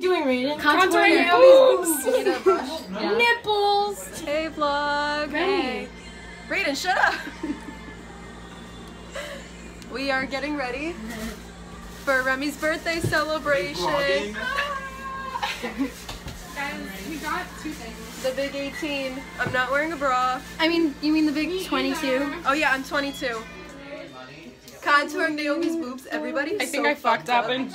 doing Raiden? Contouring Contouring Naomi's boobs. Nipples. Hey vlog. Hey. Raiden, shut up. we are getting ready for Remy's birthday celebration. Vlogging. Guys, we got two things. The big 18. I'm not wearing a bra. I mean, you mean the big 22? Oh yeah, I'm 22. Contouring Naomi's boobs. Everybody. I think I fucked up and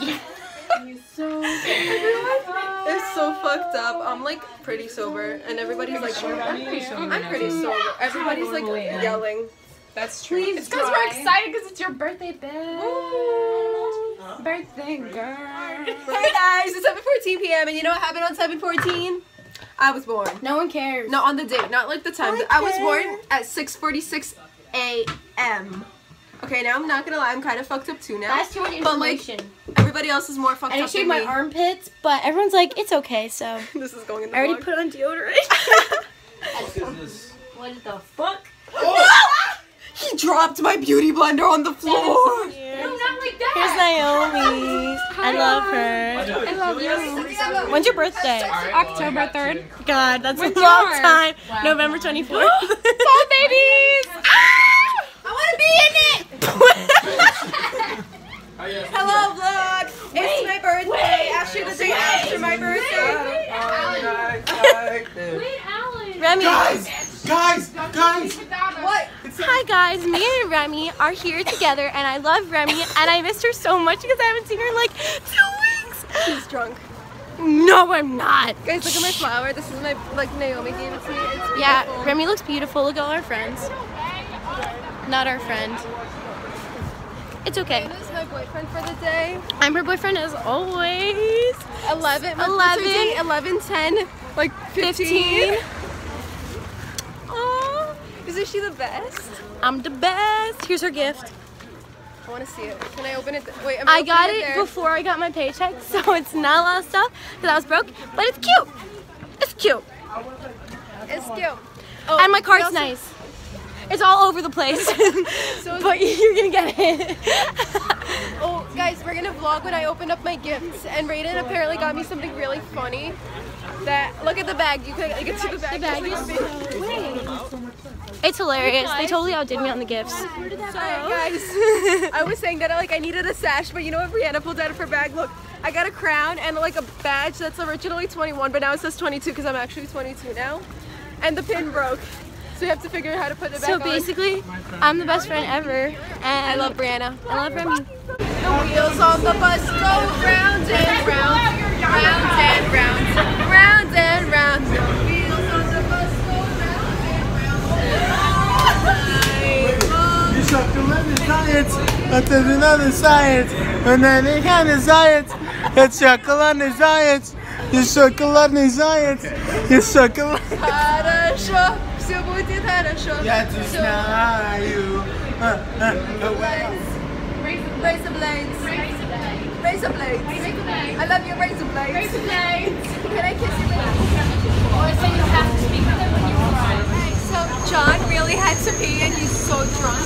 It's so fucked up. I'm like pretty sober, and everybody's like, I'm pretty sober. I'm pretty sober. Everybody's like yelling. that's true. it's because we're excited because it's your birthday, bitch. Birthday girl. Hey guys, it's 7:14 p.m. and you know what happened on 7:14? I was born. No one cares. No, on the date, not like the time. I, was born at 6:46 a.m. Okay, now I'm not gonna lie, I'm kind of fucked up too now. That's too much But, like, information. Everybody else is more fucked and I up shaved than my me. armpits, but everyone's like, it's okay, so. This is going in the I already vlog. put on deodorant. what the fuck? He dropped my beauty blender on the floor. No, not like that. Here's Naomi. I love her. I love you. When's your birthday? October 3rd. God, that's a When's long yours? time. November 24th. Fall babies! I want to be in it. Hello, vlog. it's my birthday. Actually, the day after my birthday. Wait, Alan. Remy. Guys, guys, guys. What? Hi guys, me and Remy are here together and I love Remy and I missed her so much because I haven't seen her in like two weeks. She's drunk. No, I'm not. Guys, look at my flower. This is my like Naomi gave it to me. It's Yeah, beautiful. Remy looks beautiful. Look at all our friends. Not our friend. It's okay. This is my boyfriend for the day. I'm her boyfriend as always. 11. 11. 11, 10, like 15. 15. Oh, isn't she the best? I'm the best. Here's her gift. I want to see it. Can I open it? Wait, I'm I got it there. before I got my paycheck, so it's not a lot of stuff because I was broke, but it's cute. It's cute. It's cute. Oh, And my card's also- nice. It's all over the place, but you're gonna get it. Oh, guys, we're gonna vlog when I opened up my gifts, and Raiden apparently got me something really funny. That look at the bag. You can you can see the bag. The bag is a big- It's hilarious. They totally outdid me on the gifts. Sorry, guys. I was saying that like I needed a sash, but you know what Brianna pulled out of her bag? Look, I got a crown and like a badge that's originally 21, but now it says 22 because I'm actually 22 now. And the pin broke, so you have to figure out how to put it back So on. basically, I'm the best friend ever, and I love Brianna. I love Remy. The wheels on the bus go round and round, round and round, round and round. round. You shall learn science, but there's another science, and then it kind of science. It's chocolate science. You chocolate science. You chocolate. Хорошо, все будет хорошо. Я te Всё. знаю. А, а, а. Razor blades. Razor blades. I love your razor blades. Can I kiss you? So John really had to pee and he's so drunk.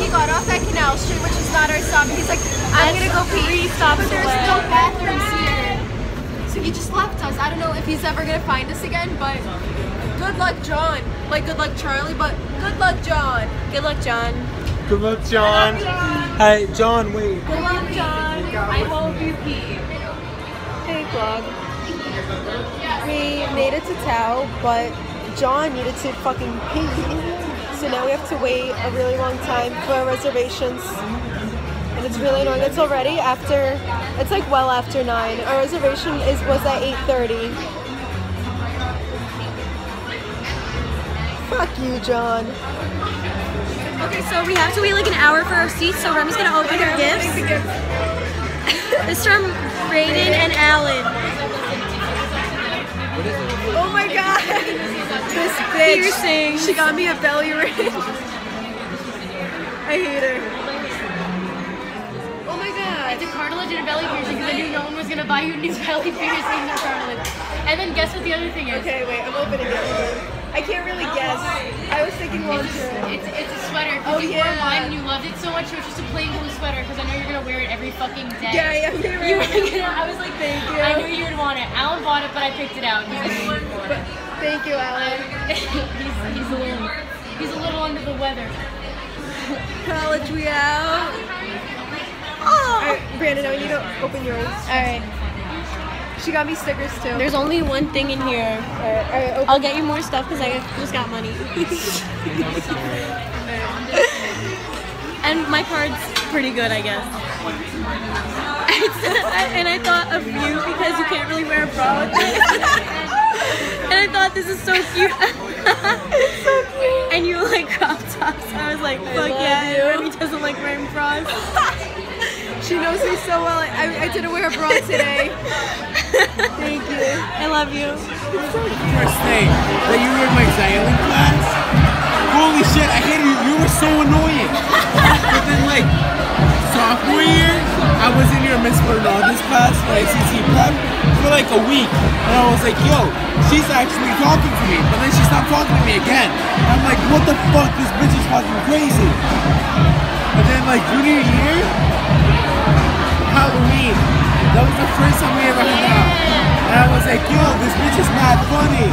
He got off at Canal Street, which is not our stop. He's like, I'm gonna go pee. stops but there's away. no bathrooms here. So he just left us. I don't know if he's ever gonna find us again, but good luck, John. Like good luck, Charlie, but good luck, John. Good luck, John. Good luck, John. Hey, John, wait. Good luck, John. I hope you pee. Hey vlog. We made it to Tao, but John needed to fucking pee. So now we have to wait a really long time for our reservations. And it's really annoying. It's already after it's like well after nine. Our reservation is was at 8.30. Fuck you, John. Okay, so we have to wait like an hour for our seats, so Remy's gonna open her gifts. It's from Raiden and Alan. Oh my god! This bitch. Piercing. She got me a belly ring. I hate her. Oh my god. It's a cartilage and a belly piercing because I knew no one was gonna buy you new belly piercing or cartilage. And then guess what the other thing is? Okay, wait, I'm opening it. I can't really guess. I was thinking lingerie. It's, it's a sweater. Oh, you yeah. wore mine and you loved it so much. It was just a plain blue sweater because I know you're gonna wear it every fucking day. Yeah, yeah, they were- You were gonna, I was like, Thank you. I knew you would want it. Alan bought it, but I picked it out. He's, like, Thank you, Alan. he's, he's a little, he's a little under the weather. College, we out. Oh! Alright, Brandon, I need to open yours. Alright. She got me stickers too. There's only one thing in here. Uh, Alright. I'll get you more stuff because I just got money. and my card's pretty good, I guess. and I thought of you because you can't really wear a bra with this. and I thought this is so cute. so cute. And you like crop tops. I was like, fuck yeah. And Remy doesn't like wearing bras. She knows me so well. I, I, didn't wear a bra today. Thank you. I love you. First day that you were in my Xialing class. Holy shit, I hated you. You were so annoying. but then, like, sophomore year, I was in your Miss Bernarda's class for ACC prep for like a week. And I was like, yo, she's actually talking to me. But then she stopped talking to me again. And I'm like, what the fuck? This bitch is fucking crazy. And then, like, junior year, Halloween. That was the first time we ever hung out. And I was like, yo, this bitch is mad funny.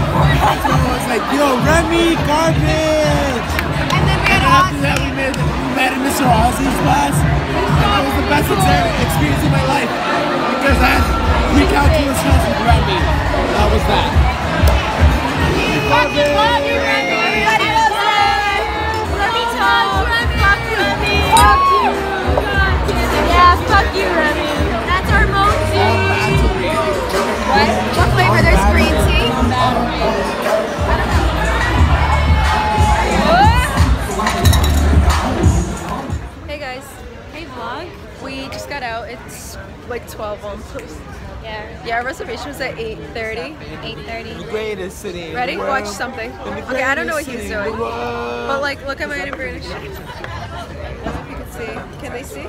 So I was like, yo, Remy, garbage. And then we And had after that, we met, we met in Mr. Ozzy's class. And that was the best ex- experience of my life. Because I had pre-calculus class with Remy. That was that. Fucking love you, Remy. Everybody loves her. Remy talks. Remy. Fuck Remy. Fuck you. Yeah, fuck you, Remy. That's our mochi. what? What flavor? There's green tea. Hey guys, Hey, vlog. we just got out. It's like 12 almost. Yeah. Yeah, our reservation was at 8:30. 8:30. Greatest city in Ready? the Watch something. Okay, I don't know what he's city in the doing. But like, look at my Adam British. I don't know if you can see. Can they see?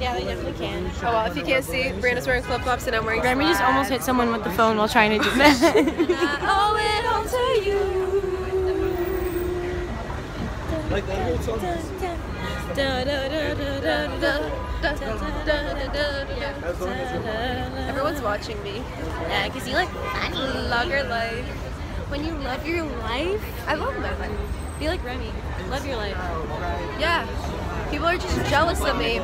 Yeah, they definitely can. Oh, well, if you can't see, Brandon's wearing flip flops and I'm wearing. Grammy just almost hit someone with the phone while trying to do that. Everyone's watching me. Yeah, because you like love your life. When you love your life, I love my life. Be like Remy. Love your life. Yeah. People are just jealous of me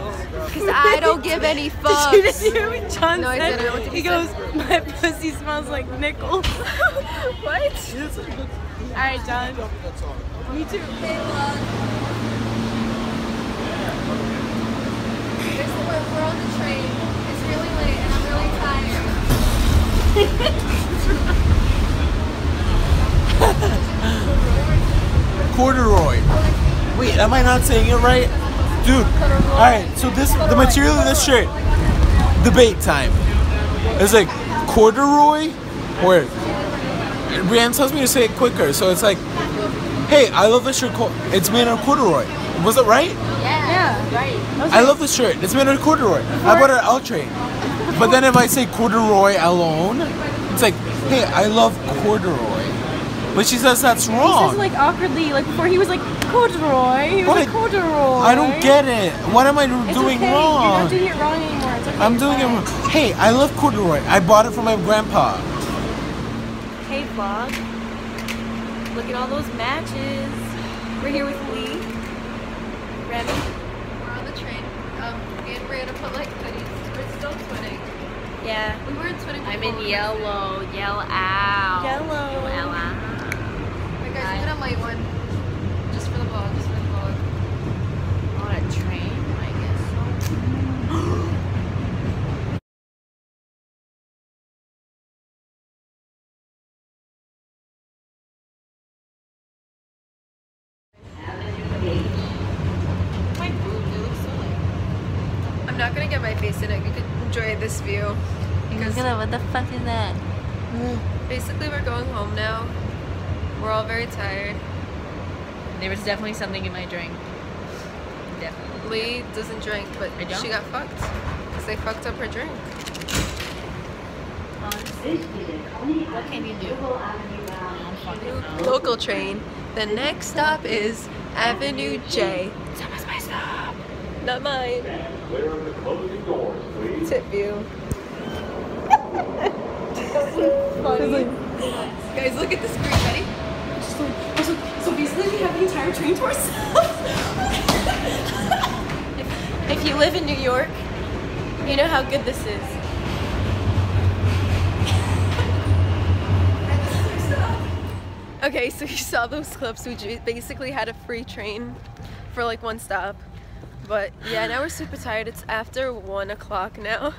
because I don't give any fucks. Did you just hear what John No, I didn't. He he goes, my pussy smells like nickel. what? All right, John. Me too. We're on the train. It's really late and I'm really tired. corduroy. Wait, am I not saying it right? Dude, alright, so this, the material of this shirt, debate time. It's like corduroy, or Brianne tells me to say it quicker, so it's like, hey, I love this shirt, it's made of corduroy. Was it right? Yeah, yeah right. I love this shirt, it's made of corduroy. I bought it at Outrade. But then if I say corduroy alone, it's like, hey, I love corduroy. But she says that's He wrong. says like awkwardly, like before he was like corduroy. He was But like corduroy. I don't get it. What am I It's doing okay. You're wrong? not doing it wrong anymore. It's okay. I'm doing it wrong. Hey, I love corduroy. I bought it from my grandpa. Hey vlog. Look at all those matches. We're here with Lee. Remy. We're on the train. Um, me and Brianna put like hoodies. We're still twinning. Yeah. We were twinning. I'm in yellow. Yell out. Yellow. Yell out. Wait, guys, we get a light one. Just for the vlog. Just for the vlog. On a train, I guess. so. My boobs, they look so like. I'm not gonna get my face in it. You could enjoy this view. Because what the fuck is that? basically we're going home now. We're all very tired. There was definitely something in my drink. Definitely. Lee doesn't drink, but she got fucked. Because they fucked up her drink. honestly. What can you do? I don't fucking know. Local train. The next stop is Avenue J. That was my stop. Not mine. Clear of the closing doors. Tip view. Guys, look at the screen. Ready? So, so basically, we to ourselves. if, if you live in New York, you know how good this is. Okay, so you saw those clips. We basically had a free train for like one stop. But yeah, now we're super tired. It's after one o'clock now.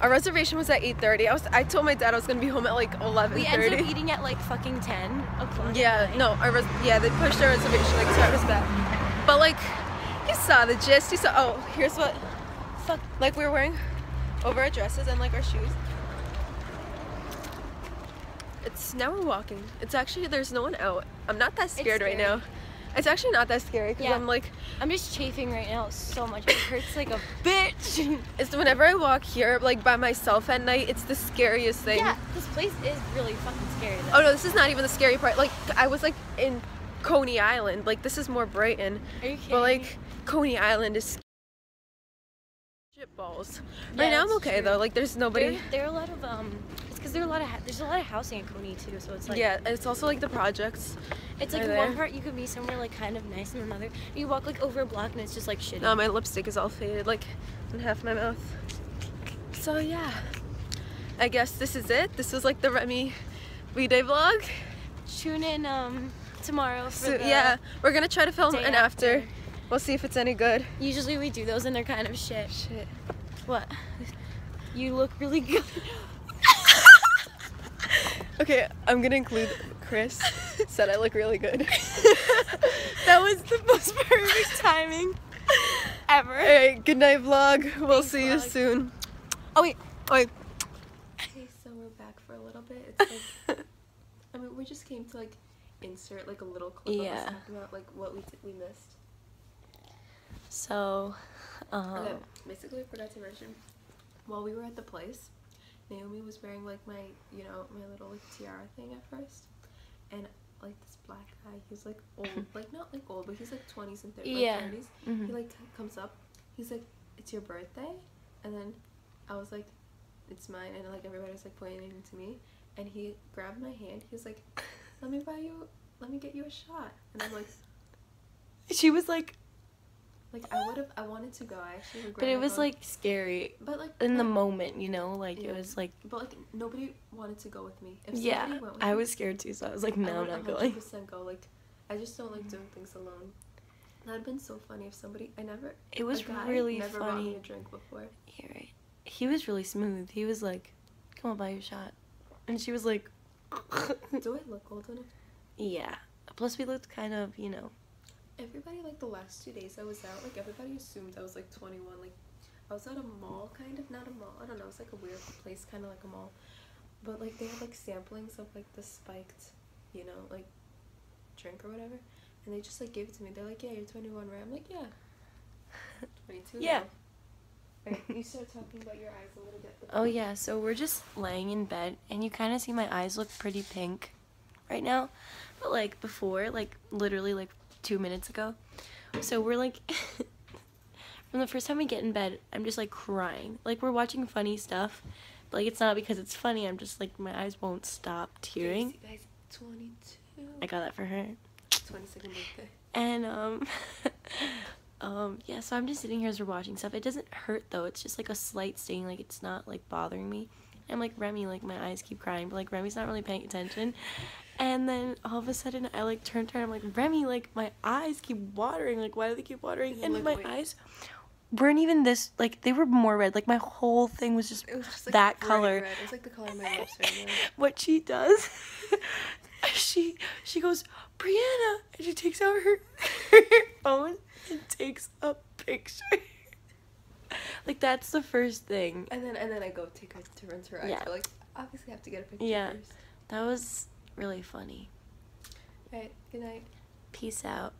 Our reservation was at 8:30. I was I told my dad I was gonna be home at like 11:30. We ended up eating at like fucking 10 o'clock. Yeah, no, our res- yeah, they pushed our reservation like so it was back. But like, you saw the gist. You saw. Oh, here's what. Fuck. Like we were wearing over our dresses and like our shoes. It's now we're walking. It's actually there's no one out. I'm not that scared right now. It's actually not that scary because Yeah. I'm like, I'm just chafing right now so much. It hurts like a bitch. it's whenever I walk here like by myself at night, it's the scariest thing. yeah, this place is really fucking scary. Though. Oh no, this is not even the scary part. Like I was like in Coney Island. Like this is more Brighton. Are you kidding? But like Coney Island is shit balls. Right Yeah, now I'm okay true. though. Like there's nobody. there, there are a lot of um. Because there are a lot of there's a lot of housing in Coney too, so it's like yeah, it's also like the projects. It's like there. one part you could be somewhere like kind of nice, and another you walk like over a block and it's just like shitty. Now my lipstick is all faded, like in half my mouth. So yeah, I guess this is it. This was like the Remy V-Day vlog. Tune in um tomorrow for So yeah, we're gonna try to film an after. after. We'll see if it's any good. Usually we do those and they're kind of shit. Shit. What? You look really good. Okay, I'm gonna include Chris. Said I look really good. that was the most perfect timing ever. Alright, good night vlog. We'll Thanks, see you soon. Oh wait. Wait. Okay, so we're back for a little bit. It's like, I mean, we just came to like insert like a little clip of Yeah. us talking about like what we we missed. So, um, Okay, basically, I forgot to mention while we were at the place, Naomi was wearing like my you know my little like tiara thing at first, and like this black guy, he's like old, like not like old, but he's like twenties and thirties, Yeah. like 30s. mhm. He like comes up, he's like, "It's your birthday," and then I was like, "It's mine," and like everybody was like pointing to me, and he grabbed my hand. He was like, "Let me buy you, let me get you a shot," and I'm like, she was like, like I would have, I wanted to go. I actually regret. but it was like scary but like in the moment, you know, like Yeah. it was like, But like nobody wanted to go with me. If yeah, went with I was scared too, so I was like, no, I'm not going. 100% go. Like, I just don't like doing things alone. That'd been so funny if somebody. I never. It was a guy really never bought me funny. a drink before. Yeah, right. He was really smooth. He was like, "Come on, buy you a shot," and she was like, Do I look old enough? "Yeah." Plus, we looked kind of, you know, Everybody like the last two days I was out, like everybody assumed I was like 21. Like, I was at a mall, kind of not a mall. I don't know. It's like a weird place, kind of like a mall. But like they had like samplings of like the spiked, you know, like drink or whatever, and they just like gave it to me. They're like, "Yeah, you're 21, right?" I'm like, "Yeah." 22. Yeah. now." Alright, you start talking about your eyes a little bit. Oh yeah, so we're just laying in bed and you kind of see my eyes look pretty pink right now. But like before, like literally like 2 minutes ago. So we're like from the first time we get in bed, I'm just like crying. Like we're watching funny stuff. But like it's not because it's funny. I'm just like my eyes won't stop tearing. Guys, 22. I got that for her. 22nd birthday. And um um yeah, so I'm just sitting here as we're watching stuff. It doesn't hurt though. It's just like a slight sting, like it's not like bothering me. I'm like Remy, like my eyes keep crying, but like Remy's not really paying attention. And then all of a sudden I like turn to her, I'm like, Remy, like my eyes keep watering. Like why do they keep watering? And my eyes weren't even this like they were more red. Like my whole thing was just It was just like that color. Red. It was like the color of my lips right now. what she does she she goes brianna and she takes out her, her phone and takes a picture like that's the first thing And then and then I go take her to rinse her eyes. Yeah. But like obviously I have to get a picture Yeah. first. that was really funny Alright, good night. peace out